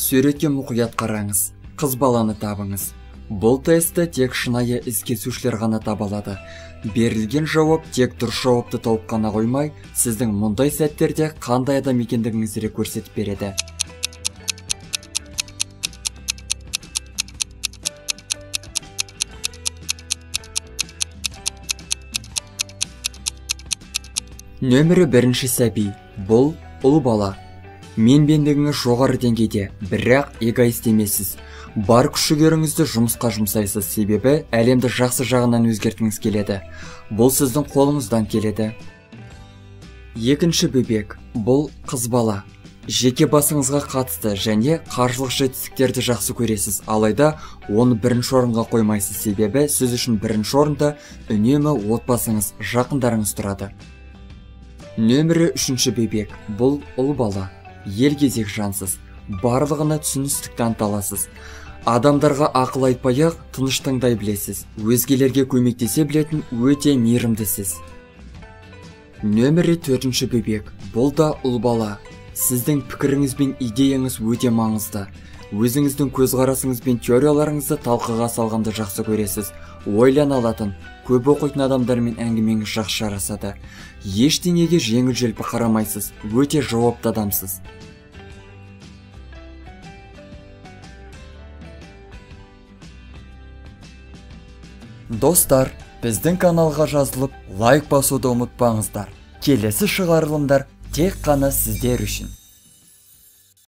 суретке мұқият қараңыз қыз баланы табыңыз. Бұл тестті тек шынайы із ғана таба алады. Берілген жауап тек дұрыс жауапты тауып қана қоймай сіздің мұндай сәттерде қандай адам екендігіңізді көрсетіп береді. Нөмірі бірінші сәби. Бұл ұл бала. Менбендігіңіз жоғары деңгейде бірақ эгоист емессіз. Бар күш жігеріңізді жұмысқа жұмсайсыз. Себебі әлемді жақсы жағынан өзгерткіңіз келеді. Бұл сіздің қолыңыздан келеді. Екінші бөбек бұл қыз бала. Жеке басыңызға қатысты және қаржылық жетістіктерді жақсы көресіз. Алайда оны бірінші орынға қоймайсыз. Себебі сіз үшін бірінші орында үнемі отбасыңыз жақындарыңыз тұрады. Нөмірі үшінші бөбек бұл ұл бала. Ел кезек жансыз барлығына түсіністік таныталасыз адамдарға ақыл айтпай ақ тыныш тыңдай білесіз. Өзгелерге көмектесе білетін өте мейірімдісіз. Нөмірі төртінші бөбек. Бұл да ұл бала. Сіздің пікіріңіз бен идеяңыз өте маңызды. Өзіңіздің көзқарасыңыз бен теорияларыңызды талқыға салғанды жақсы көресіз. Ойлана алатын көп оқитын адамдармен әңгімеңіз жақсы жарасады ештеңеге жеңіл желпі қарамайсыз өте жауапты адамсыз. Достар біздің каналға жазылып лайк басуды ұмытпаңыздар. Келесі шығарылымдар тек қана сіздер үшін.